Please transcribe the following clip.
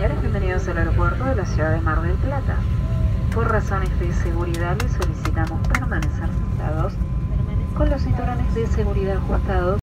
Señores, bienvenidos al aeropuerto de la ciudad de Mar del Plata. Por razones de seguridad les solicitamos permanecer sentados con los cinturones de seguridad ajustados